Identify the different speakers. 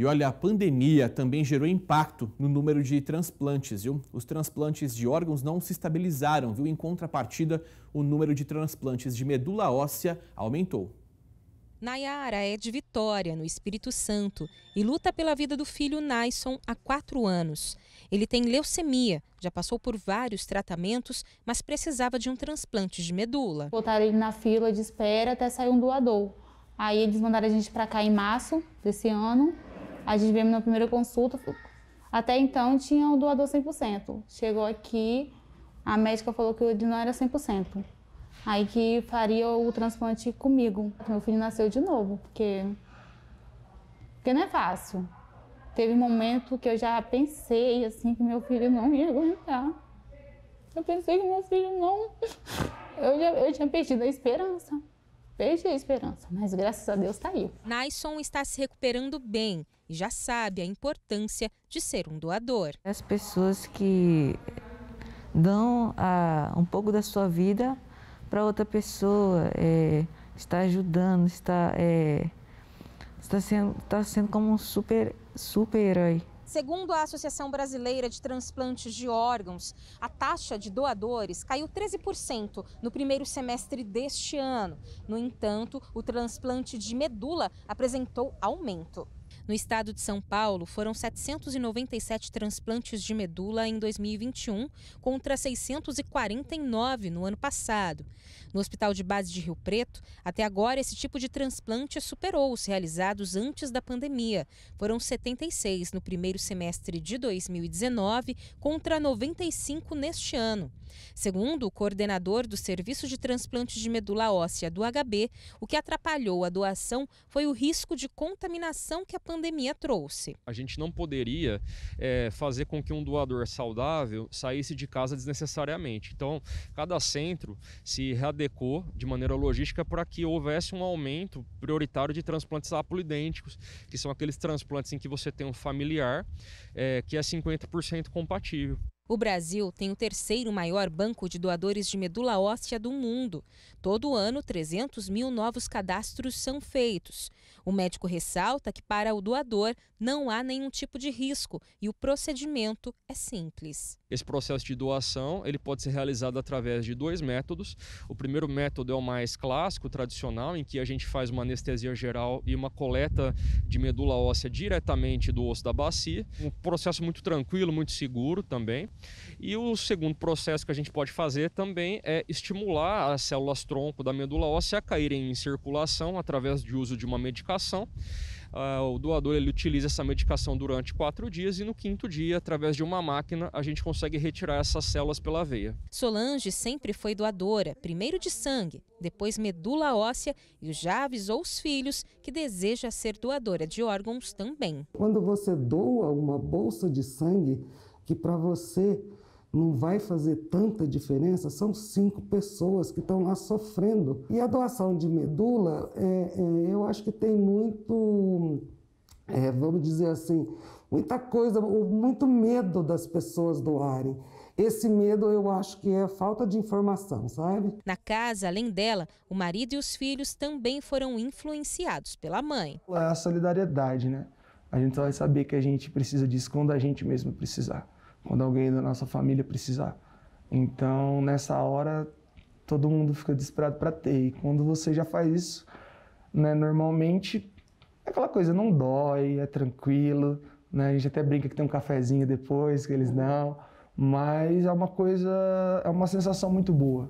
Speaker 1: E olha, a pandemia também gerou impacto no número de transplantes, viu? Os transplantes de órgãos não se estabilizaram, viu? Em contrapartida, o número de transplantes de medula óssea aumentou.
Speaker 2: Nayara é de Vitória, no Espírito Santo, e luta pela vida do filho Naison há quatro anos. Ele tem leucemia, já passou por vários tratamentos, mas precisava de um transplante de medula.
Speaker 3: Botaram ele na fila de espera até sair um doador. Aí eles mandaram a gente para cá em março desse ano a gente veio na primeira consulta, até então tinha o doador 100%. Chegou aqui, a médica falou que ele não era 100%. Aí que faria o transplante comigo. Meu filho nasceu de novo, porque, porque não é fácil. Teve um momento que eu já pensei assim que meu filho não ia aguentar. Eu pensei que meu filho não. Eu, já, eu tinha perdido a esperança. Perdi a esperança, mas graças a Deus está aí.
Speaker 2: Naison está se recuperando bem e já sabe a importância de ser um doador.
Speaker 4: As pessoas que dão a, um pouco da sua vida para outra pessoa, é, está ajudando, está, é, está, sendo, está sendo como um super, super herói.
Speaker 2: Segundo a Associação Brasileira de Transplantes de Órgãos, a taxa de doadores caiu 13% no primeiro semestre deste ano. No entanto, o transplante de medula apresentou aumento. No estado de São Paulo, foram 797 transplantes de medula em 2021, contra 649 no ano passado. No Hospital de Base de Rio Preto, até agora esse tipo de transplante superou os realizados antes da pandemia. Foram 76 no primeiro semestre de 2019, contra 95 neste ano. Segundo o coordenador do Serviço de Transplantes de Medula Óssea do HB, o que atrapalhou a doação foi o risco de contaminação que a pandemia trouxe.
Speaker 5: A gente não poderia é, fazer com que um doador saudável saísse de casa desnecessariamente. Então, cada centro se readecou de maneira logística para que houvesse um aumento prioritário de transplantes apolidênticos, que são aqueles transplantes em que você tem um familiar é, que é 50% compatível.
Speaker 2: O Brasil tem o terceiro maior banco de doadores de medula óssea do mundo. Todo ano, 300 mil novos cadastros são feitos. O médico ressalta que, para o doador, não há nenhum tipo de risco e o procedimento é simples.
Speaker 5: Esse processo de doação ele pode ser realizado através de dois métodos. O primeiro método é o mais clássico, tradicional, em que a gente faz uma anestesia geral e uma coleta de medula óssea diretamente do osso da bacia. Um processo muito tranquilo, muito seguro também. E o segundo processo que a gente pode fazer também é estimular as células tronco da medula óssea a caírem em circulação através de uso de uma medicação. Uh, o doador ele utiliza essa medicação durante quatro dias e no quinto dia, através de uma máquina, a gente consegue retirar essas células pela veia.
Speaker 2: Solange sempre foi doadora, primeiro de sangue, depois medula óssea e já avisou os filhos que deseja ser doadora de órgãos também.
Speaker 6: Quando você doa uma bolsa de sangue, que para você não vai fazer tanta diferença, são cinco pessoas que estão lá sofrendo. E a doação de medula, é, é, eu acho que tem muito, é, vamos dizer assim, muita coisa, muito medo das pessoas doarem. Esse medo eu acho que é falta de informação, sabe?
Speaker 2: Na casa, além dela, o marido e os filhos também foram influenciados pela mãe.
Speaker 7: É a solidariedade, né? A gente só vai saber que a gente precisa disso quando a gente mesmo precisar quando alguém da nossa família precisar. Então, nessa hora, todo mundo fica desesperado para ter. E quando você já faz isso, né, normalmente é aquela coisa, não dói, é tranquilo, né? A gente até brinca que tem um cafezinho depois que eles dão, mas é uma coisa, é uma sensação muito boa.